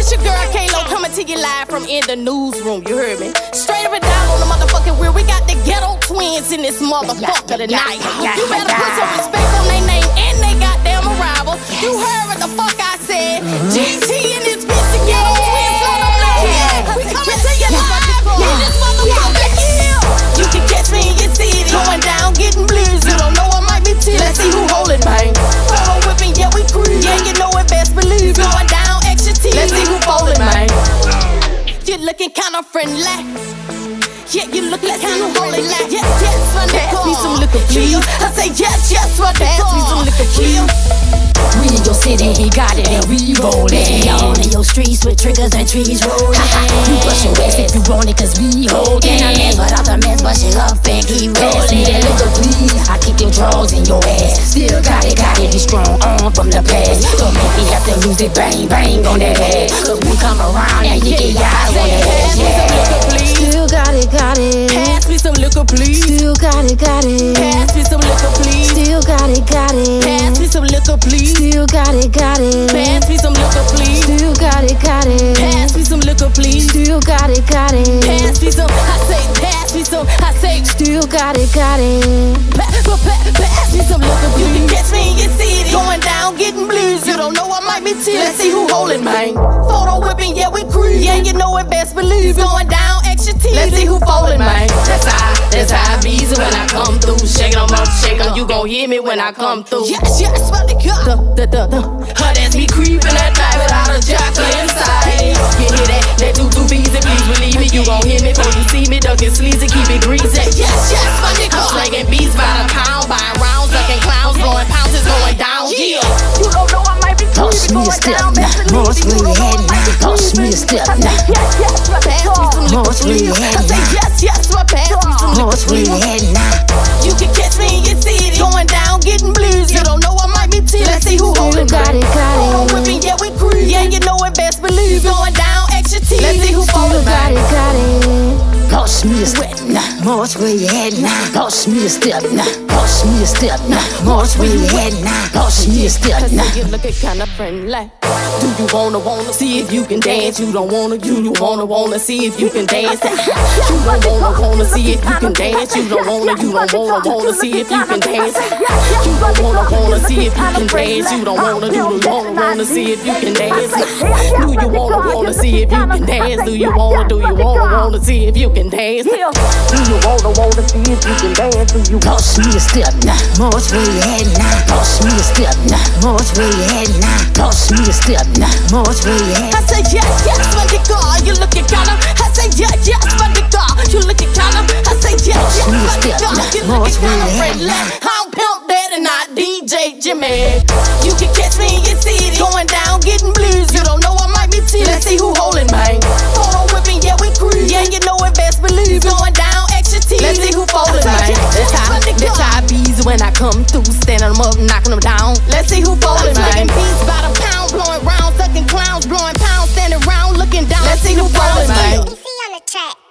it's your girl Kalo coming to you live from in the newsroom. You heard me? Straight up and down on the motherfucking wheel. We got the Ghetto Twiinz in this motherfucker tonight. You better put some respect on their name and they goddamn arrival. You heard what the fuck looking kinda friendly. Yeah, you looking kinda holy like yes, yes, when they Pass me some liquor, please. I say yes, yes, when they Pass me some liquor, please. We in your city, he got it and we rollin'. We on in your streets with triggers and trees rollin'. you brush your waist if you want it, cause we holdin'. I mess without the mess, brush it up and keep rollin'. Pass me that liquor, please. I keep your drawers in your ass. Still got it, got it, be strong on from the past. Don't make me have to lose it, bang, bang on that ass. Cause we come around and you get your eyes on that ass. Yeah. Still got it, got it. Pass me some liquor, please. Still got it, got it. Pass me some liquor, please. Still got it, got it. Pass me some liquor, please. Still got it, got it. Pass me some liquor, please. Still got it, got it. Pass me some liquor, please. Still got it, got it. Pass me some. I say, pass me some. I say, Still got it, got it. Pa- pa- pa- pass me some liquor. You can catch me in your city, going down, getting blues. You don't know I might be. Let's see who holding mine. Photo whipping, yeah we cruise. Yeah, you know it best believe. Going down, extra T. Let's see who folding mine. That's how, that's how I be so when I come through. Shake up, shake. You gon' hear me when I come through. Yes, yes, what they got. Duh, duh, duh, duh. Her dance be creeping at night without a jacket inside. You hear that? That two bees and please believe me. You gon' hear me before you see me ducking sleeves and keep it greasy. A step now. March where you headin' now. Toss me a step now. Yes, yes, what they Pass me got. some liquor, where you please. I now. yes, yes, what pass me some liquor, where you now. You can catch me in me a step I now. say you looking kinda friendly. Do you wanna wanna see if you can dance? You don't wanna, you you wanna wanna see if you can dance. You don't wanna wanna see if you can dance. You don't wanna, you don't wanna wanna see if you can dance. You don't wanna wanna see if you can dance. You don't wanna, do you wanna wanna see if you can dance? Do you wanna wanna see if you can dance? Do you wanna, do you wanna wanna see if you can dance? Do you wanna wanna see if you can dance? Do you Toss me a step now. Where you headin' now. Toss me a step now. Where you headin' now. Toss me a step now. Where I say yes, yes, when they call. You looking kinda. I say yes, yes, when they call. You looking kinda. I say yes, yes, when they call. You looking where kinda you I'm Pimp Daddy, not DJ Jimmy. You can catch me in your city, going down, getting blues. You don't know I might be till. Let's see who holding when I come through, standing them up, knocking them down. Let's see who folding. Making beats by the pound, blowing rounds, sucking clowns, blowing pounds, standing round, looking down. Let's see who folding. See on the track.